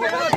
Okay.